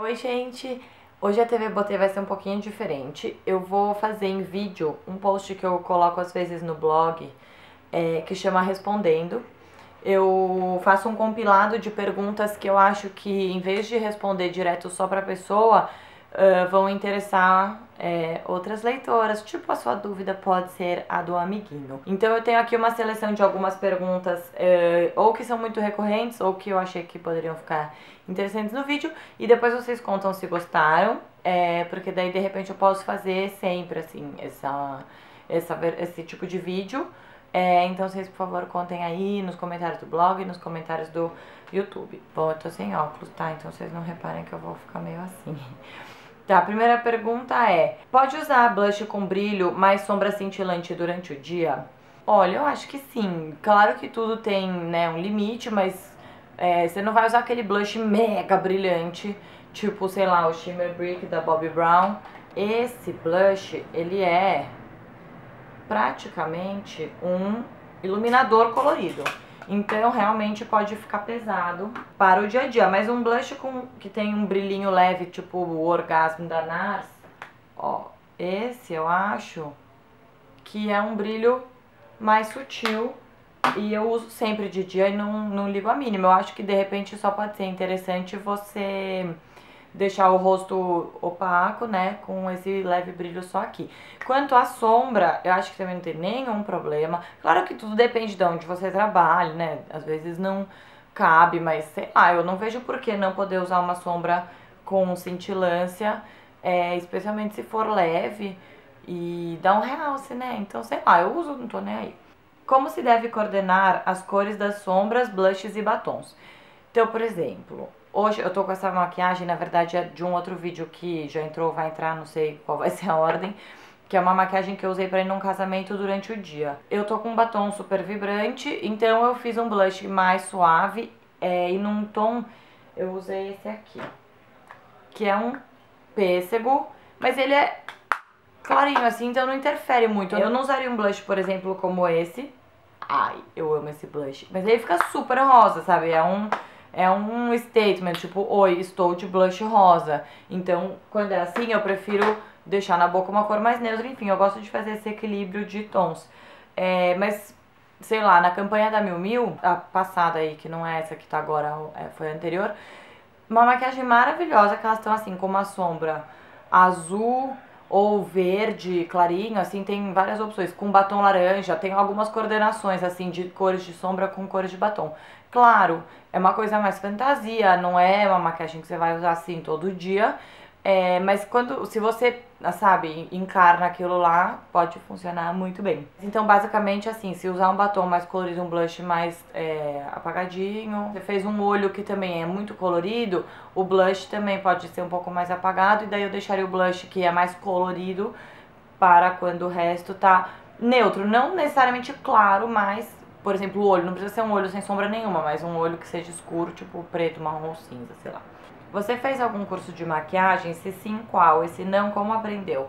Oi, gente! Hoje a TV Botei vai ser um pouquinho diferente. Eu vou fazer em vídeo um post que eu coloco às vezes no blog, é, que chama Respondendo. Eu faço um compilado de perguntas que eu acho que, em vez de responder direto só pra pessoa, uh, vão interessar é, outras leitoras. Tipo, a sua dúvida pode ser a do amiguinho. Então eu tenho aqui uma seleção de algumas perguntas, uh, ou que são muito recorrentes, ou que eu achei que poderiam ficar interessantes no vídeo. E depois vocês contam se gostaram, é, porque daí de repente eu posso fazer sempre, assim, essa, essa, esse tipo de vídeo. É, então vocês, por favor, contem aí nos comentários do blog e nos comentários do YouTube. Bom, eu tô sem óculos, tá? Então vocês não reparem que eu vou ficar meio assim. Tá, a primeira pergunta é: pode usar blush com brilho mais sombra cintilante durante o dia? Olha, eu acho que sim. Claro que tudo tem né, um limite, mas é, você não vai usar aquele blush mega brilhante, tipo, sei lá, o Shimmer Brick da Bobbi Brown. Esse blush, ele é praticamente um iluminador colorido. Então realmente pode ficar pesado para o dia a dia. Mas um blush com, que tem um brilhinho leve, tipo o orgasmo da NARS, ó, esse eu acho que é um brilho mais sutil e eu uso sempre de dia e não, não ligo a mínima. Eu acho que de repente só pode ser interessante você deixar o rosto opaco, né, com esse leve brilho só aqui. Quanto à sombra, eu acho que também não tem nenhum problema. Claro que tudo depende de onde você trabalha, né, às vezes não cabe, mas sei lá, eu não vejo por que não poder usar uma sombra com cintilância, é, especialmente se for leve e dá um realce, né, então sei lá, eu uso, não tô nem aí. Como se deve coordenar as cores das sombras, blushes e batons? Então, por exemplo, Hoje eu tô com essa maquiagem, na verdade é de um outro vídeo que já entrou, vai entrar, não sei qual vai ser a ordem. Que é uma maquiagem que eu usei pra ir num casamento durante o dia. Eu tô com um batom super vibrante, então eu fiz um blush mais suave. É, e num tom, eu usei esse aqui. Que é um pêssego, mas ele é clarinho assim, então não interfere muito. Eu não usaria um blush, por exemplo, como esse. Ai, eu amo esse blush. Mas ele fica super rosa, sabe? É um é um statement, tipo, oi, estou de blush rosa. Então, quando é assim, eu prefiro deixar na boca uma cor mais neutra. Enfim, eu gosto de fazer esse equilíbrio de tons. É, mas, sei lá, na campanha da Mil Mil, a passada aí, que não é essa que tá agora, é, foi a anterior, uma maquiagem maravilhosa, que elas estão assim, com uma sombra azul ou verde clarinho, assim, tem várias opções. Com batom laranja, tem algumas coordenações, assim, de cores de sombra com cores de batom. Claro, é uma coisa mais fantasia, não é uma maquiagem que você vai usar assim todo dia. É, mas quando, se você, sabe, encarna aquilo lá, pode funcionar muito bem. Então, basicamente, assim, se usar um batom mais colorido, um blush mais é, apagadinho, você fez um olho que também é muito colorido, o blush também pode ser um pouco mais apagado, e daí eu deixaria o blush que é mais colorido para quando o resto tá neutro. Não necessariamente claro, mas por exemplo, o olho, não precisa ser um olho sem sombra nenhuma, mas um olho que seja escuro, tipo preto, marrom cinza, sei lá. Você fez algum curso de maquiagem? Se sim, qual? E se não, como aprendeu?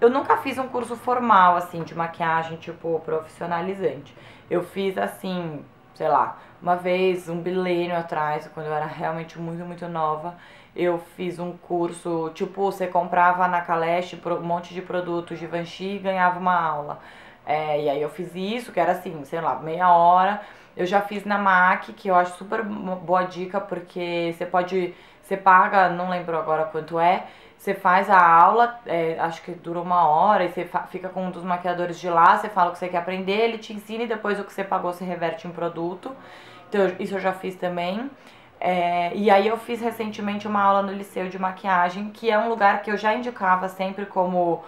Eu nunca fiz um curso formal, assim, de maquiagem, tipo, profissionalizante. Eu fiz, assim, sei lá, uma vez, um milênio atrás, quando eu era realmente muito, muito nova, eu fiz um curso, tipo, você comprava na Caleste um monte de produtos de Vanchi e ganhava uma aula. É, e aí eu fiz isso, que era assim, sei lá, meia hora. Eu já fiz na MAC, que eu acho super boa dica, porque você pode. Você paga, não lembro agora quanto é. Você faz a aula, é, acho que dura uma hora, e você fica com um dos maquiadores de lá, você fala o que você quer aprender, ele te ensina e depois o que você pagou você reverte em produto. Então, isso eu já fiz também. É, e aí eu fiz recentemente uma aula no Liceu de Maquiagem, que é um lugar que eu já indicava sempre como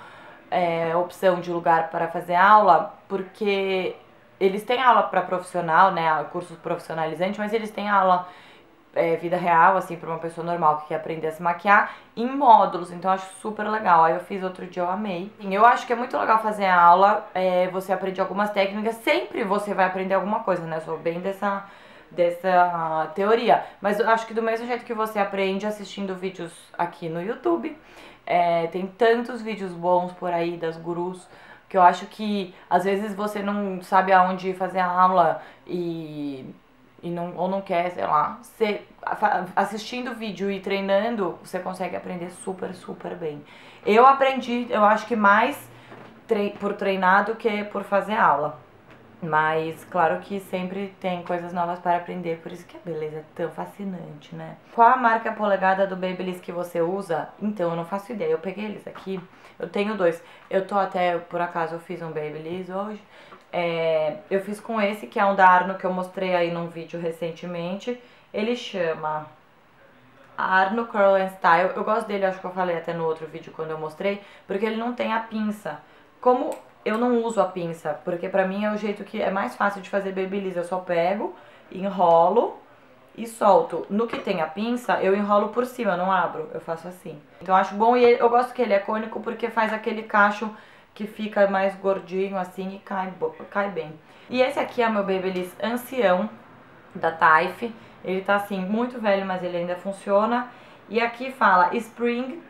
é, opção de lugar para fazer aula, porque eles têm aula para profissional, né, curso profissionalizante, mas eles têm aula é, vida real, assim, para uma pessoa normal que quer aprender a se maquiar, em módulos, então eu acho super legal. Aí eu fiz outro dia, eu amei. Eu acho que é muito legal fazer a aula, é, você aprende algumas técnicas, sempre você vai aprender alguma coisa, né, eu sou bem dessa dessa teoria. Mas eu acho que do mesmo jeito que você aprende assistindo vídeos aqui no YouTube, é, tem tantos vídeos bons por aí das gurus que eu acho que às vezes você não sabe aonde fazer a aula e e não, ou não quer, sei lá, você, assistindo vídeo e treinando, você consegue aprender super, super bem. Eu aprendi, eu acho que mais por treinar do que por fazer aula. Mas claro que sempre tem coisas novas para aprender, por isso que a beleza é tão fascinante, né? Qual a marca polegada do Babyliss que você usa? Então, eu não faço ideia. Eu peguei eles aqui, eu tenho dois. Eu tô até, por acaso, eu fiz um Babyliss hoje. É, eu fiz com esse, que é um da Arno, que eu mostrei aí num vídeo recentemente. Ele chama Arno Curl and Style. Eu gosto dele, acho que eu falei até no outro vídeo quando eu mostrei, porque ele não tem a pinça. Como eu não uso a pinça, porque pra mim é o jeito que é mais fácil de fazer babyliss. Eu só pego, enrolo e solto. No que tem a pinça, eu enrolo por cima, não abro, eu faço assim. Então eu acho bom e eu gosto que ele é cônico porque faz aquele cacho que fica mais gordinho assim e cai, cai bem. E esse aqui é o meu Babyliss ancião da Taif. Ele tá assim, muito velho, mas ele ainda funciona. E aqui fala Spring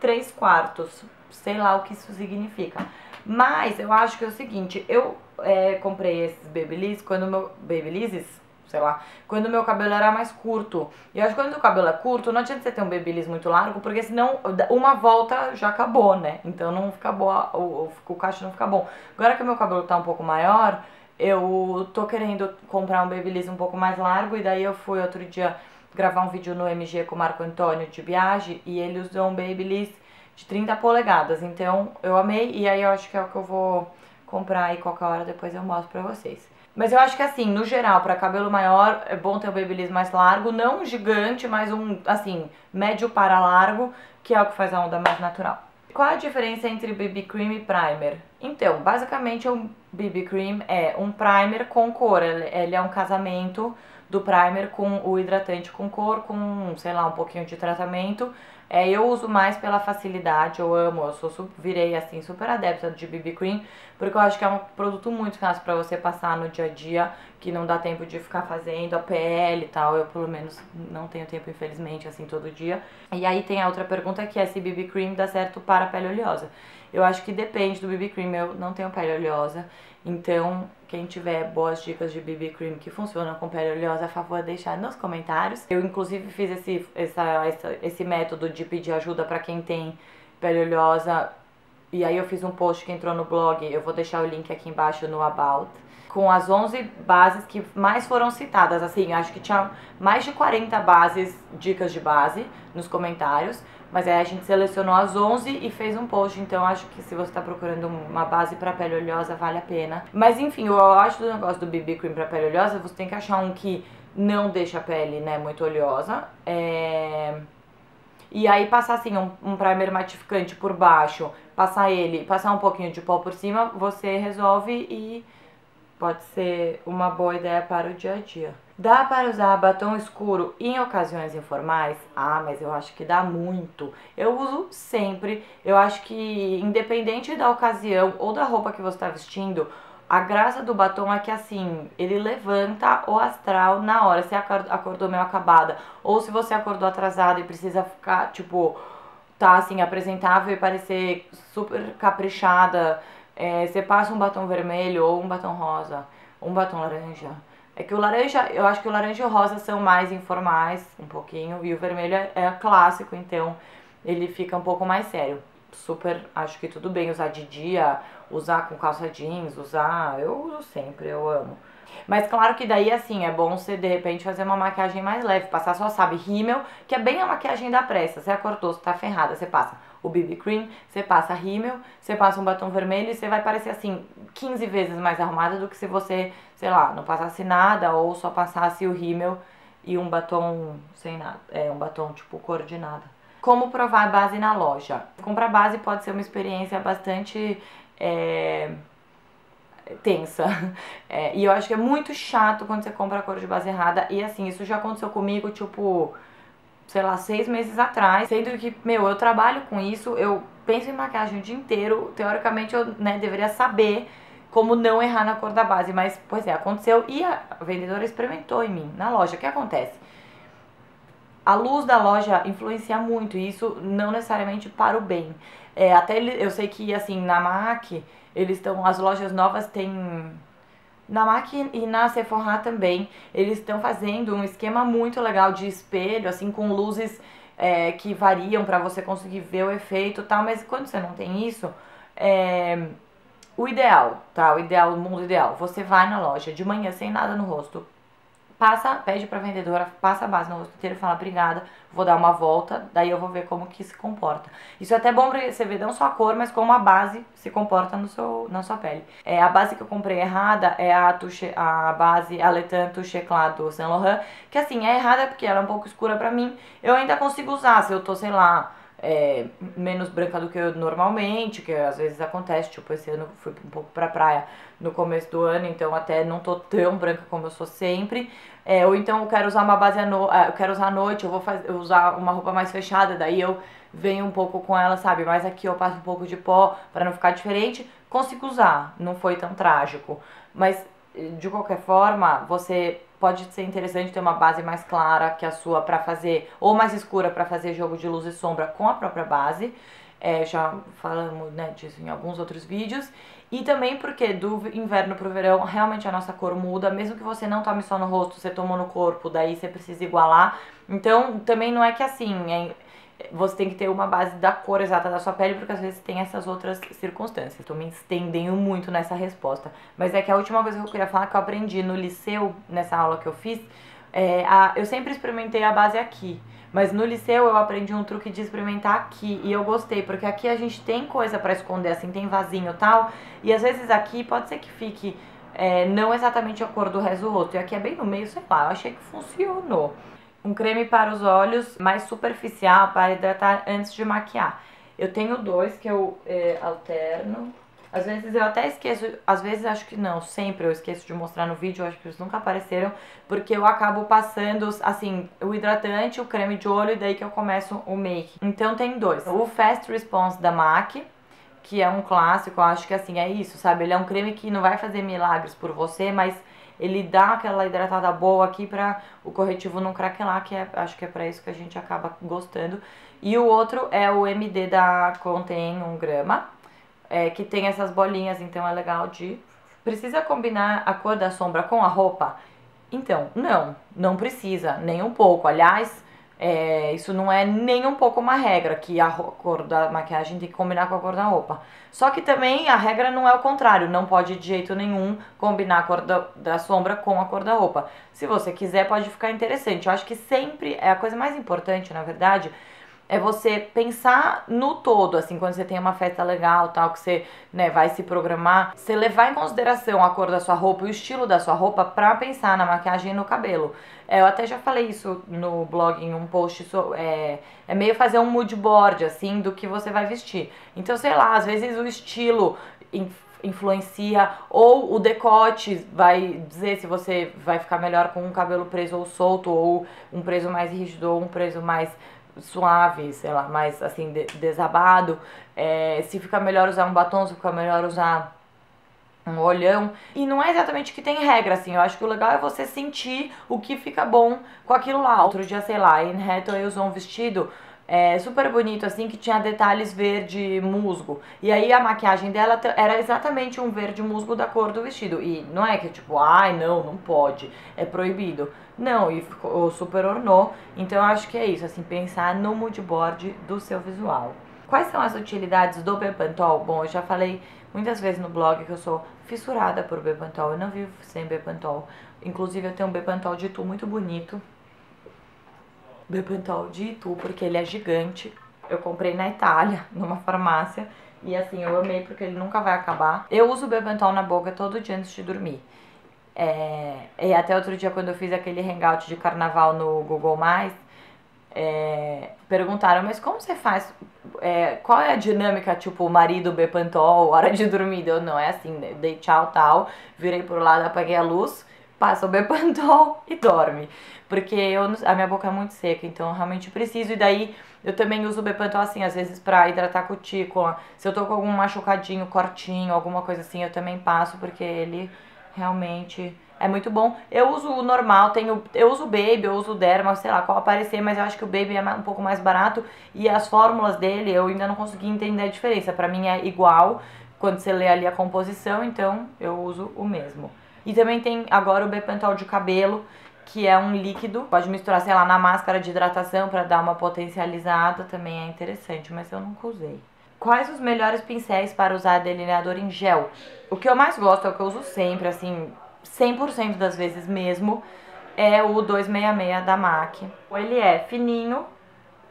3 quartos. Sei lá o que isso significa. Mas eu acho que é o seguinte, eu é, comprei esses Babyliss quando meu... Babylizes? Sei lá. Quando meu cabelo era mais curto. E eu acho que quando o cabelo é curto, não adianta você ter um Babyliss muito largo, porque senão uma volta já acabou, né? Então não fica boa, o, o cacho não fica bom. Agora que meu cabelo tá um pouco maior, eu tô querendo comprar um Babyliss um pouco mais largo, e daí eu fui outro dia gravar um vídeo no MG com o Marco Antônio de viagem, e ele usou um Babyliss de 30 polegadas. Então eu amei e aí eu acho que é o que eu vou comprar aí qualquer hora depois eu mostro pra vocês. Mas eu acho que assim, no geral, para cabelo maior, é bom ter o Babyliss mais largo, não gigante, mas um, assim, médio para largo, que é o que faz a onda mais natural. Qual a diferença entre BB Cream e Primer? Então, basicamente o BB Cream é um primer com cor, ele é um casamento do primer com o hidratante com cor, com, sei lá, um pouquinho de tratamento, é, eu uso mais pela facilidade, eu amo, eu sou, virei assim super adepta de BB Cream, porque eu acho que é um produto muito fácil para você passar no dia a dia, que não dá tempo de ficar fazendo a pele e tal, eu pelo menos não tenho tempo infelizmente assim todo dia. E aí tem a outra pergunta que é se BB Cream dá certo para pele oleosa. Eu acho que depende do BB Cream, eu não tenho pele oleosa, então quem tiver boas dicas de BB Cream que funcionam com pele oleosa, a favor deixar nos comentários. Eu inclusive fiz esse, essa, essa esse método de pedir ajuda para quem tem pele oleosa. E aí eu fiz um post que entrou no blog, eu vou deixar o link aqui embaixo no About, com as 11 bases que mais foram citadas, assim, acho que tinha mais de 40 bases, dicas de base nos comentários, mas aí a gente selecionou as 11 e fez um post, então acho que se você está procurando uma base para pele oleosa, vale a pena. Mas enfim, eu acho do negócio do BB Cream para pele oleosa, você tem que achar um que não deixa a pele, né, muito oleosa. É... E aí passar assim um, um primer matificante por baixo, passar ele, passar um pouquinho de pó por cima, você resolve e pode ser uma boa ideia para o dia a dia. Dá para usar batom escuro em ocasiões informais? Ah, mas eu acho que dá muito. Eu uso sempre. Eu acho que independente da ocasião ou da roupa que você está vestindo, a graça do batom é que assim, ele levanta o astral na hora. Se acordou meio acabada, ou se você acordou atrasada e precisa ficar, tipo, tá assim, apresentável e parecer super caprichada. É, você passa um batom vermelho ou um batom rosa, um batom laranja é que o laranja, eu acho que o laranja e o rosa são mais informais, um pouquinho, e o vermelho é, é clássico, então ele fica um pouco mais sério. Super, acho que tudo bem usar de dia, usar com calça jeans, usar, eu uso sempre, eu amo. Mas claro que daí, assim, é bom você, de repente, fazer uma maquiagem mais leve. Passar só, sabe, rímel, que é bem a maquiagem da pressa. Você acordou, você tá ferrada, você passa o BB Cream, você passa rímel, você passa um batom vermelho e você vai parecer, assim, 15 vezes mais arrumada do que se você, sei lá, não passasse nada ou só passasse o rímel e um batom sem nada. É, um batom, tipo, cor de nada. Como provar base na loja? Comprar base pode ser uma experiência bastante... É tensa. É, e eu acho que é muito chato quando você compra a cor de base errada. E assim, isso já aconteceu comigo, tipo, sei lá, seis meses atrás. Sendo que, meu, eu trabalho com isso, eu penso em maquiagem o dia inteiro. Teoricamente, eu né, deveria saber como não errar na cor da base. Mas, pois é, aconteceu e a vendedora experimentou em mim, na loja. O que acontece? A luz da loja influencia muito, e isso não necessariamente para o bem. É, até eu sei que, assim, na MAC eles estão. As lojas novas têm Na MAC e na Sephora também, eles estão fazendo um esquema muito legal de espelho, assim, com luzes é, que variam para você conseguir ver o efeito e tal, mas quando você não tem isso, é, o ideal, tá? O ideal, o mundo ideal, você vai na loja de manhã sem nada no rosto, passa, pede pra vendedora, passa a base no rosto inteiro e fala, obrigada, vou dar uma volta, daí eu vou ver como que se comporta. Isso é até bom pra você ver não só a cor, mas como a base se comporta no seu, na sua pele. É, a base que eu comprei errada é a, touche, a base Aletan Touche Eclat do Saint Laurent, que assim, é errada porque ela é um pouco escura pra mim, eu ainda consigo usar, se eu tô, sei lá, é, menos branca do que eu normalmente, que às vezes acontece, tipo, esse ano fui um pouco pra praia no começo do ano, então até não tô tão branca como eu sou sempre, é, ou então eu quero usar uma base à no... Ah, eu quero usar à noite, eu vou usar uma roupa mais fechada, daí eu venho um pouco com ela, sabe, mas aqui eu passo um pouco de pó para não ficar diferente, consigo usar, não foi tão trágico, mas de qualquer forma, você pode ser interessante ter uma base mais clara que a sua para fazer, ou mais escura para fazer jogo de luz e sombra com a própria base. É, já falamos né, disso em alguns outros vídeos. E também porque do inverno pro verão, realmente a nossa cor muda, mesmo que você não tome só no rosto, você tomou no corpo, daí você precisa igualar. Então, também não é que assim, é, você tem que ter uma base da cor exata da sua pele, porque às vezes tem essas outras circunstâncias. Estou me estendendo muito nessa resposta. Mas é que a última coisa que eu queria falar que eu aprendi no liceu, nessa aula que eu fiz, é a, eu sempre experimentei a base aqui. Mas no liceu eu aprendi um truque de experimentar aqui e eu gostei, porque aqui a gente tem coisa para esconder, assim, tem vasinho e tal, e às vezes aqui pode ser que fique é, não exatamente a cor do resto do rosto, e aqui é bem no meio, sei lá, eu achei que funcionou um creme para os olhos mais superficial para hidratar antes de maquiar. Eu tenho dois que eu é, alterno. Às vezes eu até esqueço, às vezes acho que não, sempre eu esqueço de mostrar no vídeo, acho que eles nunca apareceram, porque eu acabo passando, assim, o hidratante, o creme de olho e daí que eu começo o make. Então tem dois. O Fast Response da MAC, que é um clássico, eu acho que assim, é isso, sabe? Ele é um creme que não vai fazer milagres por você, mas ele dá aquela hidratada boa aqui para o corretivo não craquelar, que é, acho que é para isso que a gente acaba gostando. E o outro é o MD da Contém 1 grama, é, que tem essas bolinhas, então é legal de... Precisa combinar a cor da sombra com a roupa? Então, não, não precisa, nem um pouco. Aliás, é, isso não é nem um pouco uma regra, que a cor da maquiagem tem que combinar com a cor da roupa. Só que também a regra não é o contrário, não pode de jeito nenhum combinar a cor da, da sombra com a cor da roupa. Se você quiser, pode ficar interessante. Eu acho que sempre é a coisa mais importante, na verdade, é você pensar no todo, assim, quando você tem uma festa legal, tal, que você, né, vai se programar, você levar em consideração a cor da sua roupa e o estilo da sua roupa pra pensar na maquiagem e no cabelo. É, eu até já falei isso no blog, em um post, é, é meio fazer um mood board, assim, do que você vai vestir. Então, sei lá, às vezes o estilo influencia, ou o decote vai dizer se você vai ficar melhor com um cabelo preso ou solto, ou um preso mais rígido, ou um preso mais suave, sei lá, mais assim, de, desabado. É, se fica melhor usar um batom, se fica melhor usar um olhão. E não é exatamente que tem regra, assim. Eu acho que o legal é você sentir o que fica bom com aquilo lá. Outro dia, sei lá, em Hathaway usou um vestido é, super bonito, assim, que tinha detalhes verde musgo. E aí a maquiagem dela era exatamente um verde musgo da cor do vestido. E não é que tipo, ai, não, não pode, é proibido. Não, e ficou super ornou. Então eu acho que é isso, assim, pensar no mood board do seu visual. Quais são as utilidades do Bepantol? Bom, eu já falei muitas vezes no blog que eu sou fissurada por Bepantol, eu não vivo sem Bepantol. Inclusive eu tenho um Bepantol de tu muito bonito, Bepantol de Itu, porque ele é gigante. Eu comprei na Itália, numa farmácia. E assim, eu amei porque ele nunca vai acabar. Eu uso o Bepantol na boca todo dia antes de dormir. É, e até outro dia, quando eu fiz aquele hangout de carnaval no Google+, é, perguntaram, mas como você faz? É, qual é a dinâmica, tipo, marido, Bepantol, hora de dormir? Eu, não, é assim, dei tchau, tal, virei pro lado, apaguei a luz, passa o Bepantol e dorme. Porque eu, a minha boca é muito seca, então eu realmente preciso. E daí eu também uso o Bepantol assim, às vezes pra hidratar a cutícula. Se eu tô com algum machucadinho, cortinho, alguma coisa assim, eu também passo, porque ele realmente é muito bom. Eu uso o normal, tenho, eu uso o Baby, eu uso o Derma, sei lá qual aparecer, mas eu acho que o Baby é um pouco mais barato e as fórmulas dele eu ainda não consegui entender a diferença. Pra mim é igual quando você lê ali a composição, então eu uso o mesmo. E também tem agora o Bepantol de cabelo, que é um líquido. Pode misturar, sei lá, na máscara de hidratação para dar uma potencializada, também é interessante, mas eu nunca usei. Quais os melhores pincéis para usar delineador em gel? O que eu mais gosto, é o que eu uso sempre, assim, 100% das vezes mesmo, é o 266 da MAC. Ele é fininho,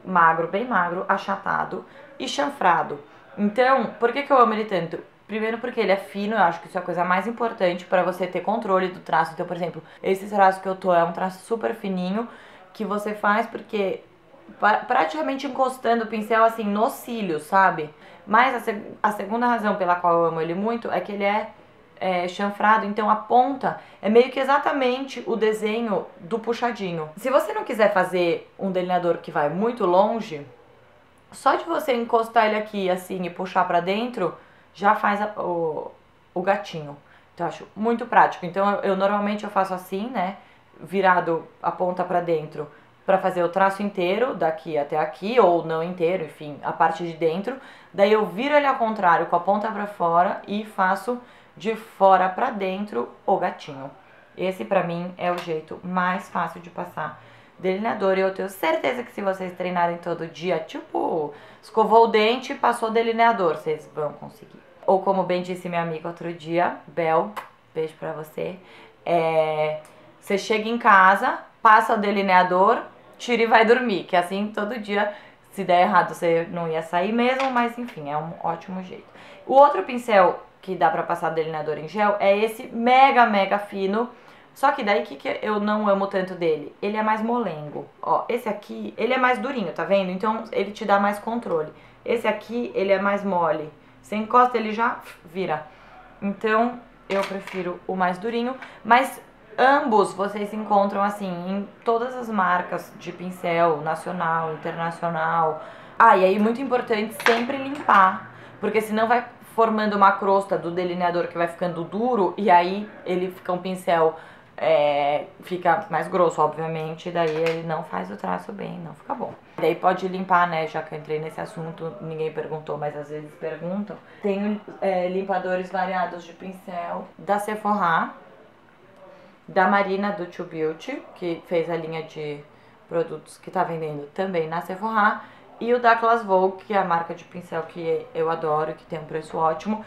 magro, bem magro, achatado e chanfrado. Então, por que, que eu amo ele tanto? Primeiro porque ele é fino, eu acho que isso é a coisa mais importante para você ter controle do traço. Então, por exemplo, esse traço que eu tô é um traço super fininho que você faz porque praticamente encostando o pincel assim nos cílios, sabe? Mas a, seg a segunda razão pela qual eu amo ele muito é que ele é, é chanfrado, então a ponta é meio que exatamente o desenho do puxadinho. Se você não quiser fazer um delineador que vai muito longe, só de você encostar ele aqui assim e puxar para dentro, já faz a, o, o gatinho. Então eu acho muito prático. Então eu, eu normalmente eu faço assim, né? Virado a ponta para dentro para fazer o traço inteiro daqui até aqui ou não inteiro, enfim, a parte de dentro. Daí eu viro ele ao contrário com a ponta para fora e faço de fora para dentro o gatinho. Esse para mim é o jeito mais fácil de passar delineador. E eu tenho certeza que se vocês treinarem todo dia, tipo, escovou o dente e passou delineador, vocês vão conseguir. Ou como bem disse minha amiga outro dia, Bel, beijo pra você. É, você chega em casa, passa o delineador, tira e vai dormir. Que assim todo dia, se der errado, você não ia sair mesmo, mas enfim, é um ótimo jeito. O outro pincel que dá pra passar delineador em gel é esse mega, mega fino só que daí, o que, que eu não amo tanto dele? Ele é mais molengo. Ó, esse aqui, ele é mais durinho, tá vendo? Então, ele te dá mais controle. Esse aqui, ele é mais mole. Você encosta, ele já vira. Então, eu prefiro o mais durinho. Mas ambos vocês encontram, assim, em todas as marcas de pincel, nacional, internacional. Ah, e aí, muito importante, sempre limpar. Porque senão vai formando uma crosta do delineador que vai ficando duro. E aí, ele fica um pincel é, fica mais grosso, obviamente, daí ele não faz o traço bem, não fica bom. Daí pode limpar, né, já que eu entrei nesse assunto, ninguém perguntou, mas às vezes perguntam. Tem é, limpadores variados de pincel da Sephora, da Marina do Too Beauty, que fez a linha de produtos que tá vendendo também na Sephora, e o da Class Vogue, que é a marca de pincel que eu adoro, que tem um preço ótimo.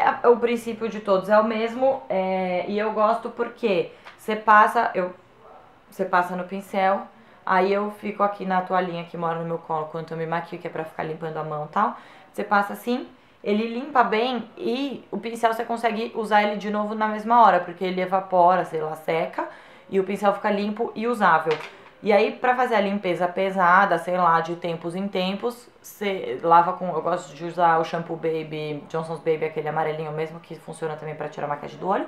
É, o princípio de todos é o mesmo, é, e eu gosto porque você passa, eu, você passa no pincel, aí eu fico aqui na toalhinha que mora no meu colo quando eu me maquio, que é pra ficar limpando a mão e tal. Você passa assim, ele limpa bem e o pincel você consegue usar ele de novo na mesma hora, porque ele evapora, sei lá, seca, e o pincel fica limpo e usável. E aí, pra fazer a limpeza pesada, sei lá, de tempos em tempos, você lava com. Eu gosto de usar o shampoo Baby, Johnson's Baby, aquele amarelinho mesmo, que funciona também pra tirar maquiagem do olho.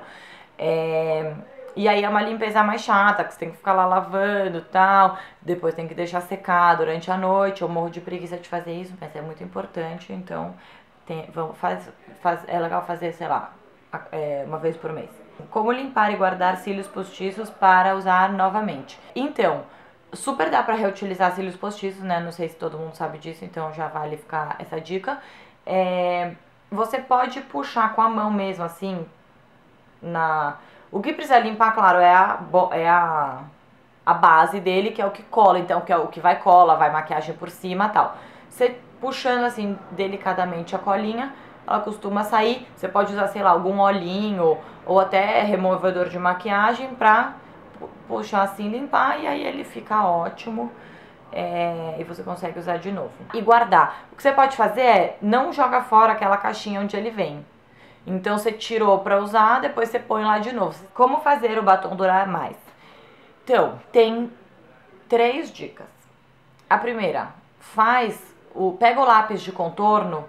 É, e aí é uma limpeza mais chata, que você tem que ficar lá lavando e tal. Depois tem que deixar secar durante a noite. Eu morro de preguiça de fazer isso, mas é muito importante. Então, tem, vamos, faz, faz, é legal fazer, sei lá, é, uma vez por mês. Como limpar e guardar cílios postiços para usar novamente? Então, super dá para reutilizar cílios postiços, né? Não sei se todo mundo sabe disso, então já vale ficar essa dica. É, você pode puxar com a mão mesmo, assim, na o que precisa limpar, claro, é a, é a, a base dele, que é o que cola, então, que é o que vai cola, vai maquiagem por cima tal. Você puxando assim delicadamente a colinha, ela costuma sair. Você pode usar, sei lá, algum olhinho ou até removedor de maquiagem pra puxar assim, limpar e aí ele fica ótimo. É, e você consegue usar de novo. E guardar. O que você pode fazer é não joga fora aquela caixinha onde ele vem. Então você tirou para usar, depois você põe lá de novo. Como fazer o batom durar mais? Então, tem três dicas. A primeira, faz o pega o lápis de contorno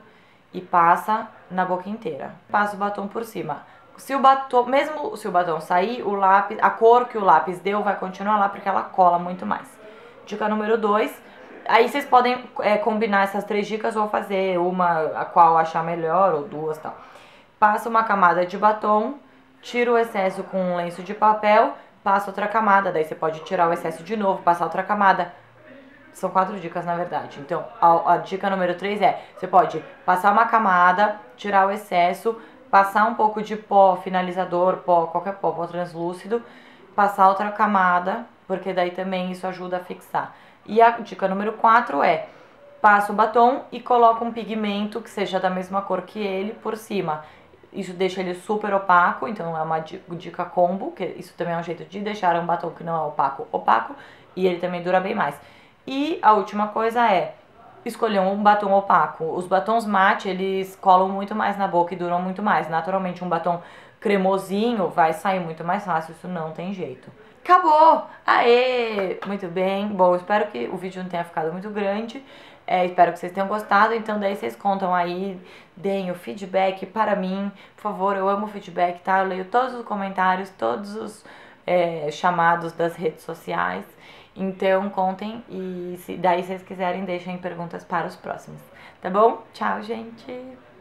e passa na boca inteira. Passa o batom por cima. Se o batom, mesmo se o batom sair, o lápis, a cor que o lápis deu vai continuar lá porque ela cola muito mais. Dica número dois, aí vocês podem é, combinar essas três dicas ou fazer uma a qual achar melhor ou duas tal passa uma camada de batom, tira o excesso com um lenço de papel, passa outra camada, daí você pode tirar o excesso de novo, passar outra camada. São quatro dicas, na verdade. Então, a, a dica número três é, você pode passar uma camada, tirar o excesso, passar um pouco de pó, finalizador, pó, qualquer pó, pó translúcido, passar outra camada, porque daí também isso ajuda a fixar. E a dica número 4 é passa o batom e coloca um pigmento que seja da mesma cor que ele por cima. Isso deixa ele super opaco, então é uma dica combo, que isso também é um jeito de deixar um batom que não é opaco, opaco, e ele também dura bem mais. E a última coisa é escolher um batom opaco. Os batons mate, eles colam muito mais na boca e duram muito mais. Naturalmente, um batom cremosinho vai sair muito mais fácil, isso não tem jeito. Acabou! Aê! Muito bem. Bom, espero que o vídeo não tenha ficado muito grande. É, espero que vocês tenham gostado. Então, daí vocês contam aí, deem o feedback para mim. Por favor, eu amo feedback, tá? Eu leio todos os comentários, todos os é, chamados das redes sociais. Então contem e se daí vocês quiserem deixem perguntas para os próximos, tá bom? Tchau, gente!